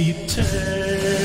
keep turning.